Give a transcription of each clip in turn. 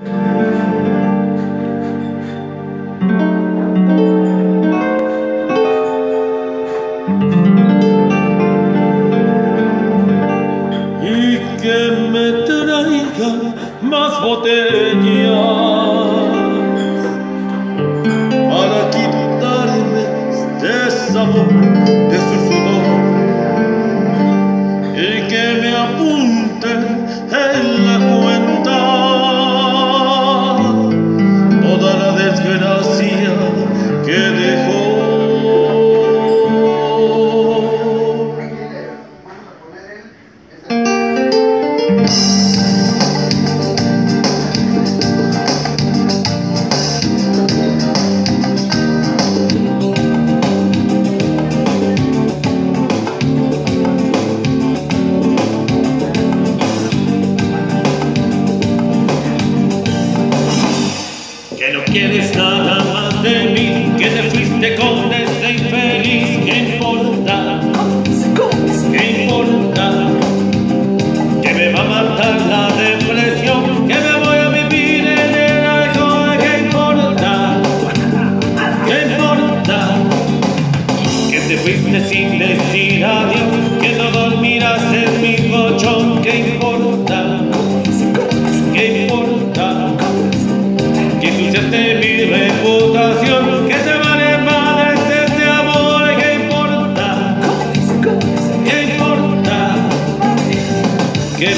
Y que me traigan más botellas.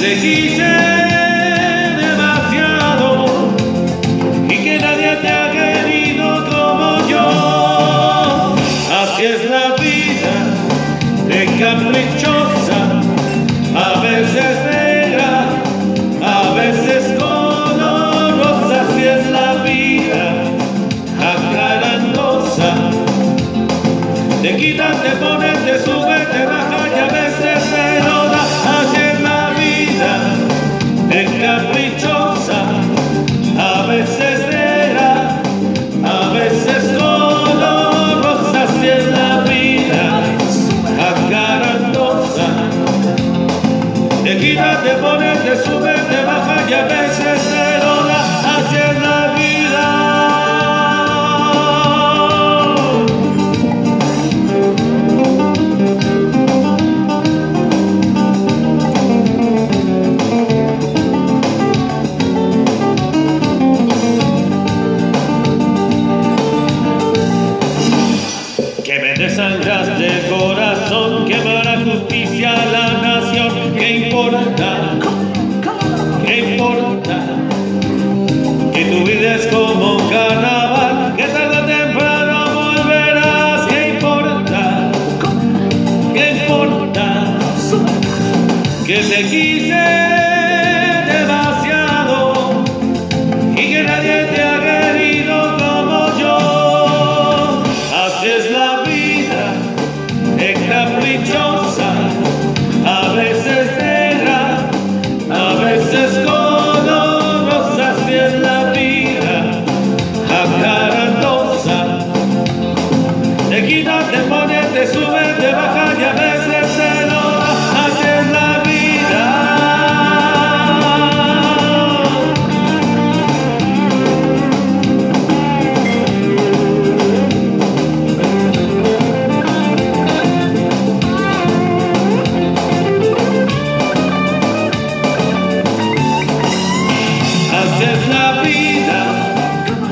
le quise demasiado y que nadie te ha querido como yo. Así es la vida de caprichosa, a veces negra, a veces colorosa. Así es la vida acarandosa. Te quitan, te ponen, te suben. soledad.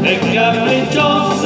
Regardez-toi